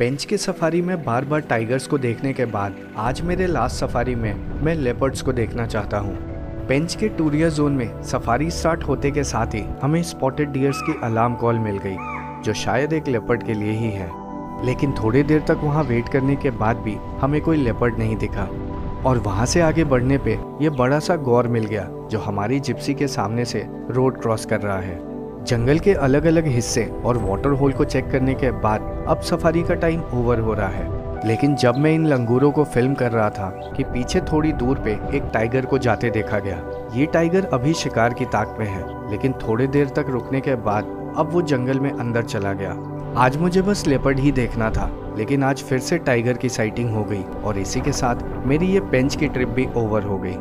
पेंच के सफारी में बार बार टाइगर्स को देखने के बाद आज मेरे लास्ट सफारी में मैं लेपर्ड्स को देखना चाहता हूँ। पेंच के टूरिया जोन में सफारी स्टार्ट होते के साथ ही हमें स्पॉटेड डियर्स की अलार्म कॉल मिल गई, जो शायद एक लेपर्ड के लिए ही है। लेकिन थोड़ी देर तक वहाँ वेट करने के बाद भी हमें कोई लेपर्ड नहीं दिखा। और वहाँ से आगे बढ़ने पे ये बड़ा सा गौर मिल गया, जो हमारी जिप्सी के सामने से रोड क्रॉस कर रहा है। जंगल के अलग अलग हिस्से और वाटर होल को चेक करने के बाद अब सफारी का टाइम ओवर हो रहा है। लेकिन जब मैं इन लंगूरों को फ़िल्म कर रहा था कि पीछे थोड़ी दूर पे एक टाइगर को जाते देखा गया, ये टाइगर अभी शिकार की ताक में है। लेकिन थोड़ी देर तक रुकने के बाद अब वो जंगल में अंदर चला गया। आज मुझे बस लेपर्ड ही देखना था, लेकिन आज फिर से टाइगर की साइटिंग हो गई और इसी के साथ मेरी ये पेंच की ट्रिप भी ओवर हो गई।